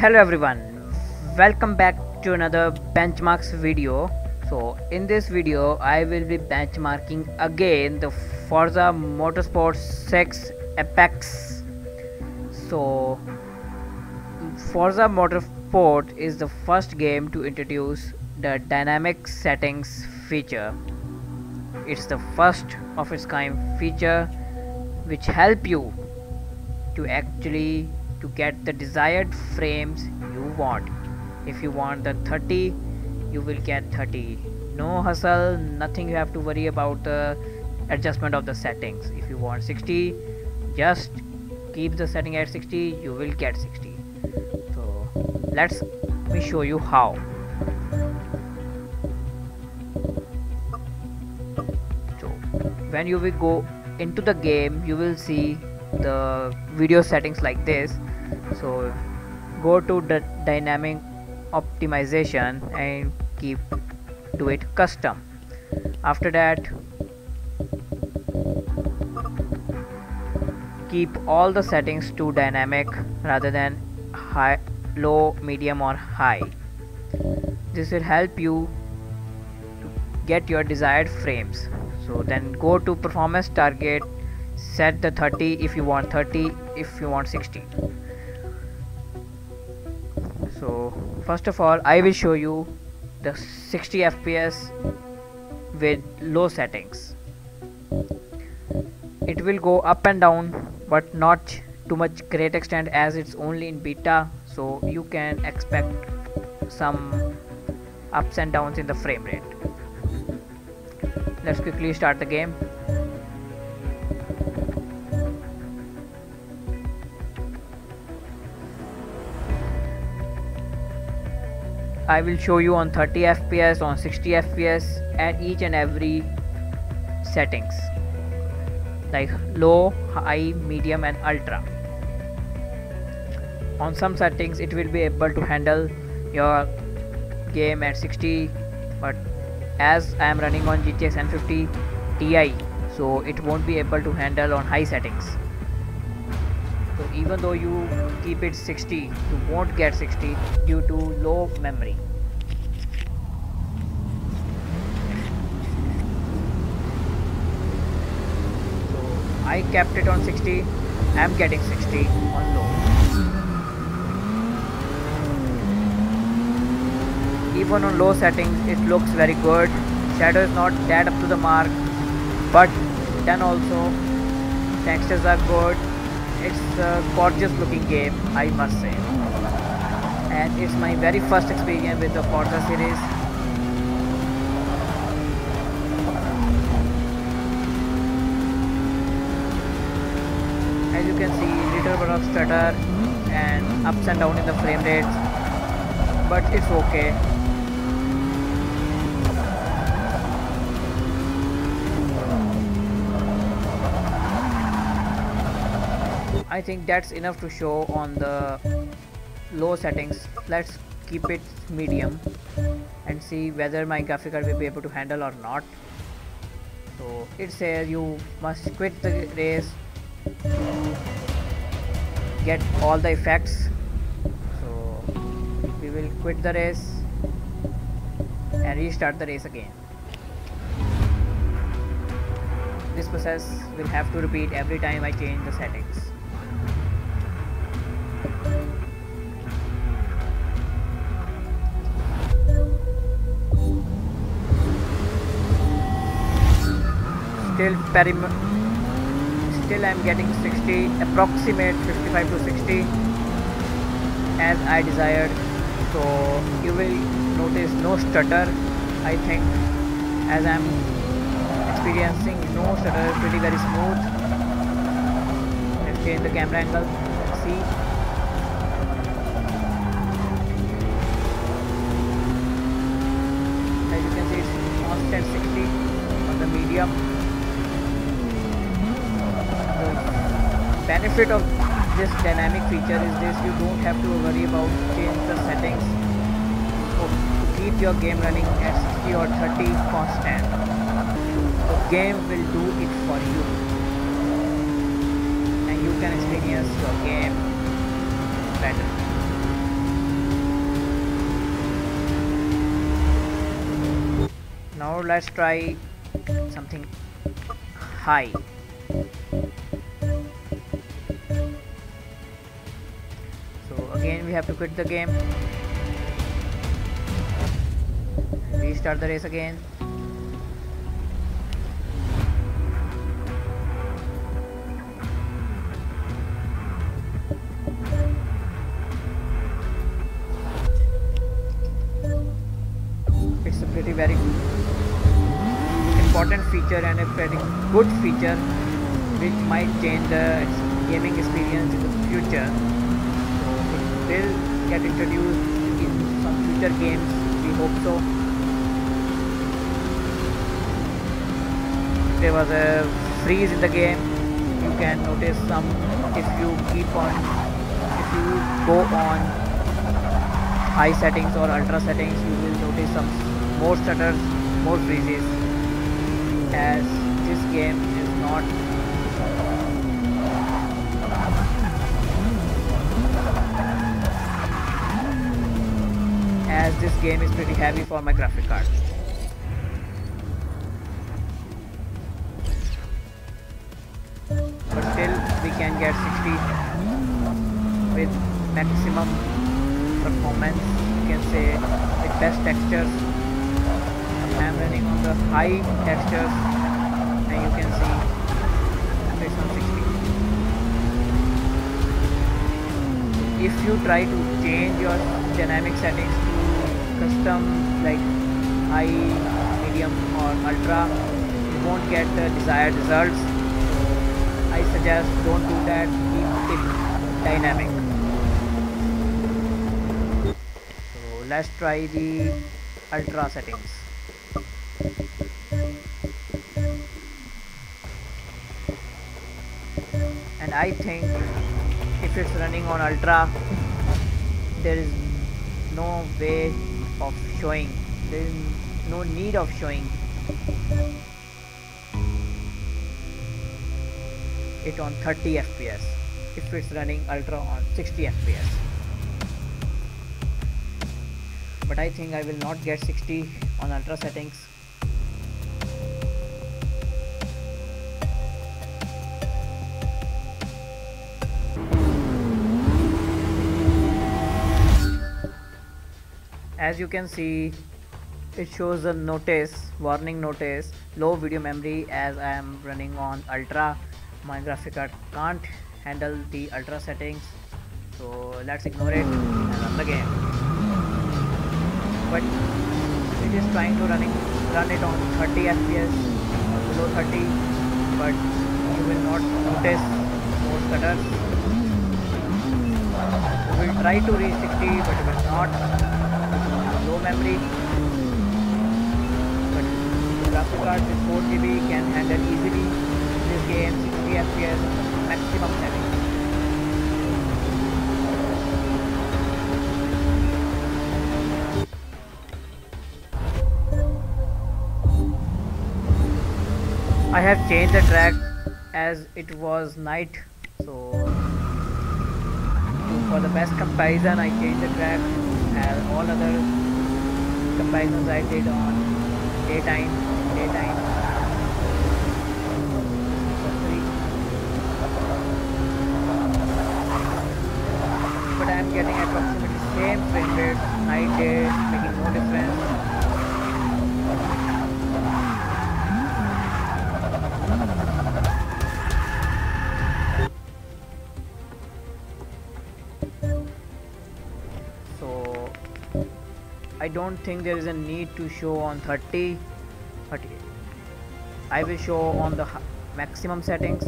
hello everyone. Welcome back to another benchmarks video. So in this video i will be benchmarking again the forza motorsport 6 apex. So forza motorsport is the first game to introduce the dynamic settings feature. It's the first of its kind feature which help you to actually to get the desired frames you want. If you want the 30 you will get 30 no hustle nothing you have to worry about the adjustment of the settings. If you want 60 just keep the setting at 60 you will get 60 so let's me show you how. So when you will go into the game you will see the video settings like this so go to the dynamic optimization and keep to it custom. After that keep all the settings to dynamic rather than high low medium or high. This will help you to get your desired frames. So then go to performance target set the 30 if you want 30 if you want 60 first of all I will show you the 60 FPS with low settings. It will go up and down but not to much great extent as it's only in beta so you can expect some ups and downs in the frame rate. Let's quickly start the game I will show you on 30 fps on 60 fps and each and every settings. Like low high medium and ultra. On some settings it will be able to handle your game at 60 but as I am running on GTX 1050 Ti so it won't be able to handle on high settings so even though you keep it 60 you won't get 60 due to low memory. So I kept it on 60 I'm getting 60 on low. Even on low settings it looks very good. Shadow is not that up to the mark but then also textures are good it's a gorgeous looking game I must say. And it's my very first experience with the Forza series. As you can see little bit of stutter and ups and down in the frame rates but it's okay I think that's enough to show on the low settings. Let's keep it medium and see whether my graphic card will be able to handle or not. So it says you must quit the race get all the effects. So we will quit the race and restart the race again. This process will have to repeat every time I change the settings still still I'm getting 60 approximate 55 to 60 as I desired. So you will notice no stutter. I think as I'm experiencing no stutter pretty very smooth. Let's change the camera angle see. As you can see it's constant 60 on the medium benefit of this dynamic feature is this you don't have to worry about change the settings to keep your game running at 60 or 30 constant. The game will do it for you. And you can experience your game better. Now let's try something high. We have to quit the game. Restart the race again. It's a pretty very important feature and a pretty good feature which might change the gaming experience in the future will get introduced in some future games. We hope so. There was a freeze in the game. You can notice some if you keep on if you go on high settings or ultra settings you will notice some more stutters more freezes. As this game is not as this game is pretty heavy for my graphic card. But still we can get 60 with maximum performance. You can say with best textures. I am running on the high textures. And you can see it's on 60 if you try to change your dynamic settings to custom like high medium or ultra you won't get the desired results. I suggest don't do that. Keep it dynamic. So let's try the ultra settings. And I think if it's running on ultra there is no way of showing. There is no need of showing. It on 30 fps if it's running ultra on 60 fps but I think I will not get 60 on ultra settings as you can see it shows a notice warning notice low video memory as I am running on ultra. My graphic card can't handle the ultra settings so let's ignore it and run the game. But it is trying to running run it on 30 fps or below 30 but you will not notice more stutters we will try to reach 60 but it will not memory. But the graphic card with 4 GB can handle easily this game 60 fps maximum setting I have changed the track as it was night so for the best comparison I changed the track as all other comparisons I did on daytime daytime. But I am getting approximately same frame rate night day making no difference I don't think there is a need to show on 30 but I will show on the maximum settings.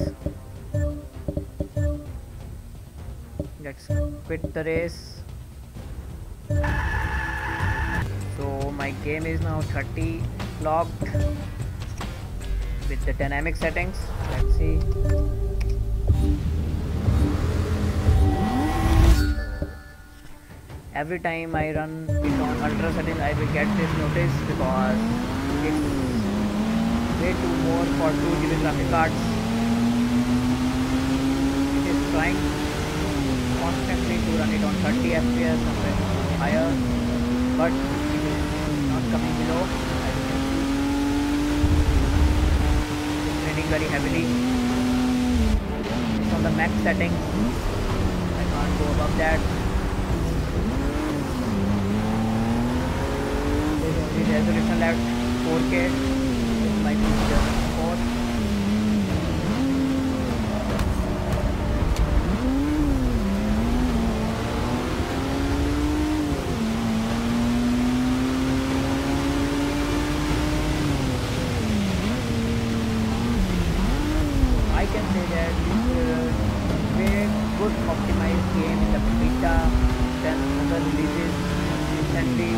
Let's quit the race. So my game is now 30 locked with the dynamic settings. Let's see every time I run it on ultra settings I will get this notice because it's way too more for 2 GB graphic cards. It is trying constantly to run it on 30 fps somewhere higher but it is not coming below. As you can see very heavily. It's on the max setting I can't go above that there's only resolution left 4k it might be 4 I can say that this is a very good optimized game in the beta than other releases recently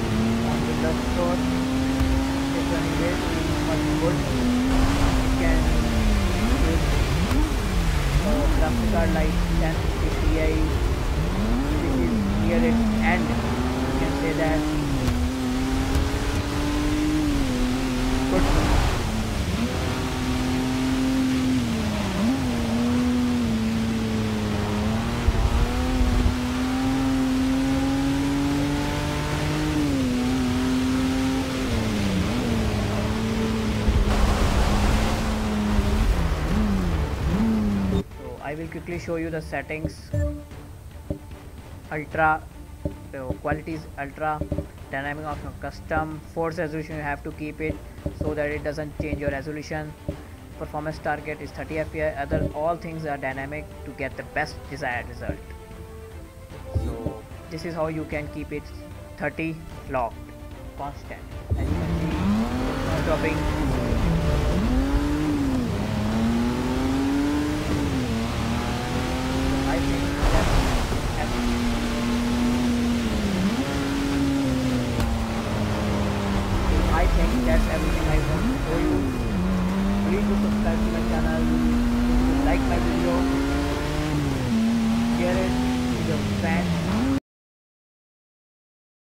on the Store. Running much good. It can use a graphic card like 1050 Ti. This is. You can say that good. so I will quickly show you the settings. Ultra uh, so quality is ultra dynamic option custom force resolution you have to keep it so that it doesn't change your resolution. Performance target is 30 fps other all things are dynamic to get the best desired result. So this is how you can keep it 30 locked constant. As you can see dropping